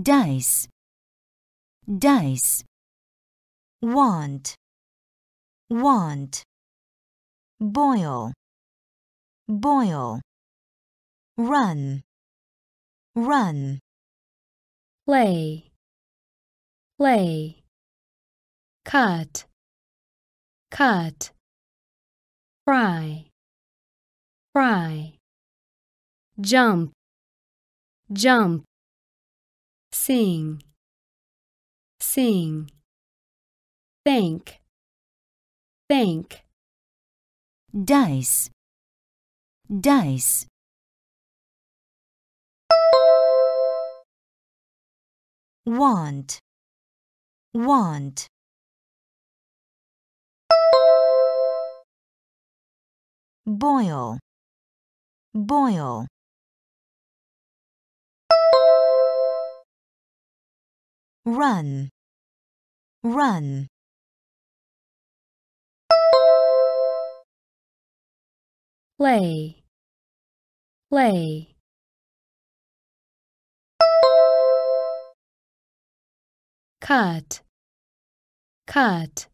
dice, dice, want, want, boil, boil, run, run, lay, lay, cut, cut, fry, fry, jump, jump, sing, sing, think, think, dice, dice, want, want. Boil, boil. Run, run. lay, lay, cut, cut,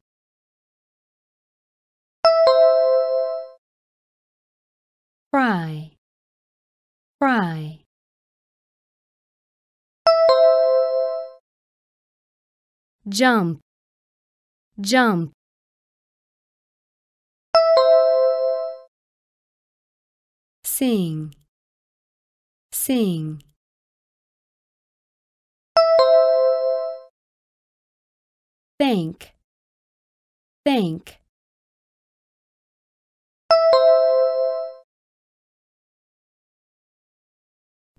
fry, fry, jump, jump, sing, sing, think, think,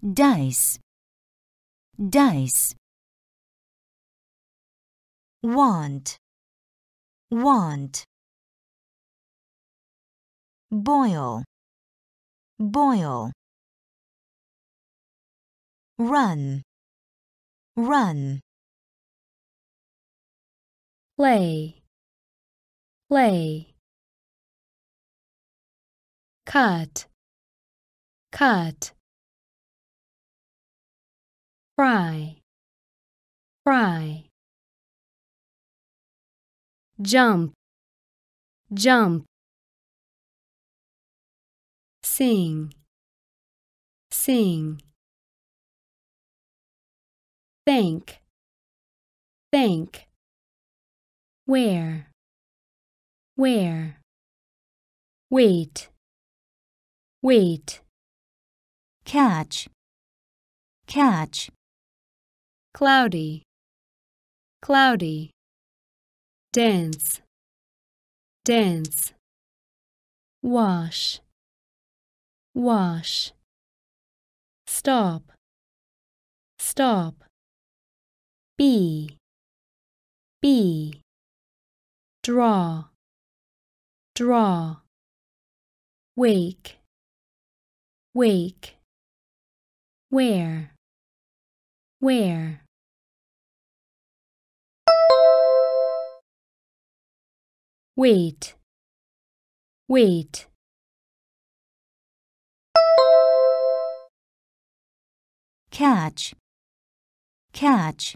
dice, dice, want, want. Boil, boil. Run, run. Play, play. cut, cut, fry, fry, jump, jump, sing, sing, think, think, where, where, wait, wait, catch, catch, cloudy, cloudy, dance, dance, wash, wash, stop, stop, be, be, draw, draw, wake, wake, where, where, wait, wait, catch, catch,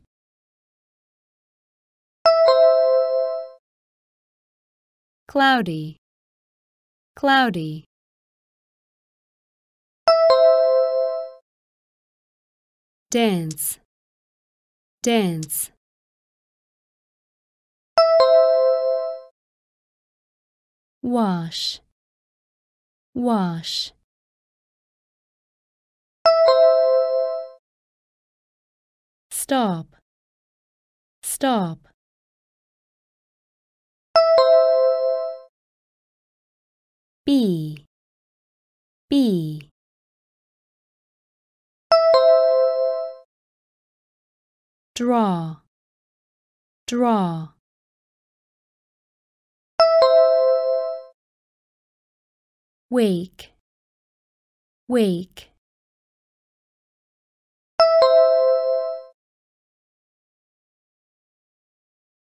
cloudy, cloudy, dance, dance, wash, wash, stop, stop, be, be, draw, draw, wake, wake,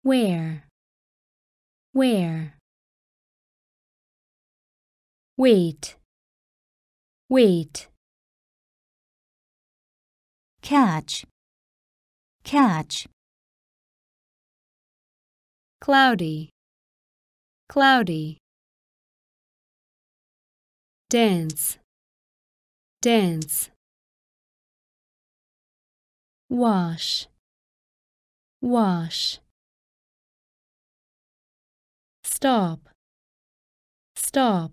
where, where, wait, wait, catch, catch, cloudy, cloudy. Dance, dance. Wash, wash. Stop, stop.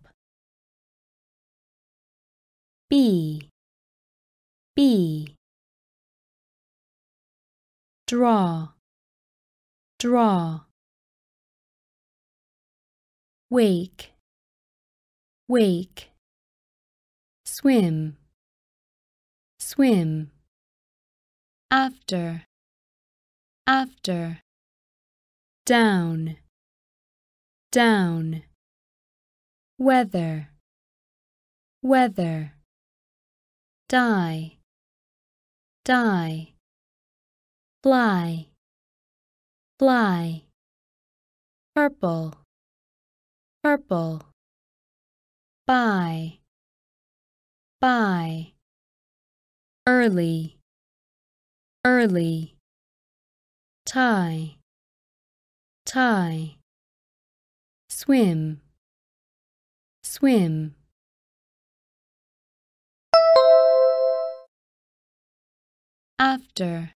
Be, be. Draw, draw. Wake, wake. Swim, swim. After, after. Down, down. Weather, weather. Die, die. Fly, fly. Purple, purple. Buy, buy. Early, early. Tie, tie. Swim, swim. After,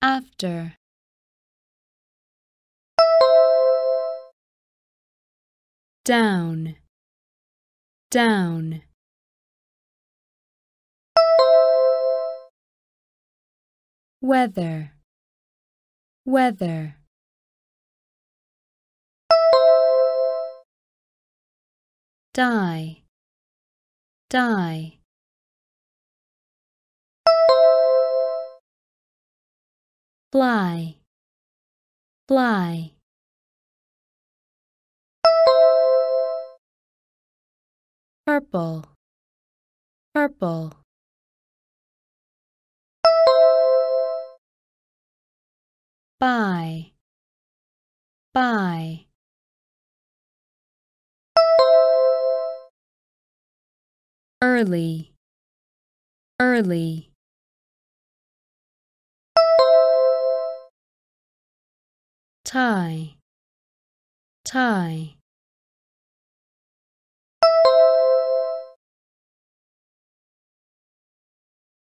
after. Down, down. Weather, weather. Die, die. Fly, fly. Purple, purple. Buy, buy. Early, early. Tie, tie.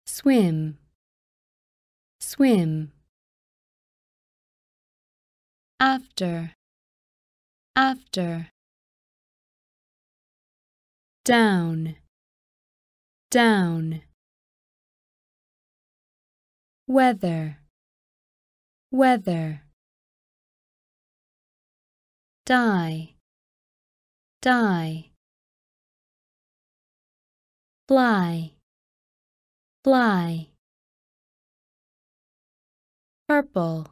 Swim, swim. After, after. Down, down. Weather, weather. Die, die. Fly, fly. Purple,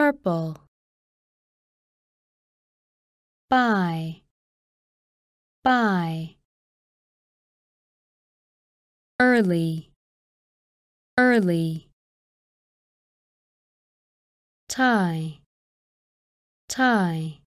purple. Buy, buy. Early, early. Tie, tie.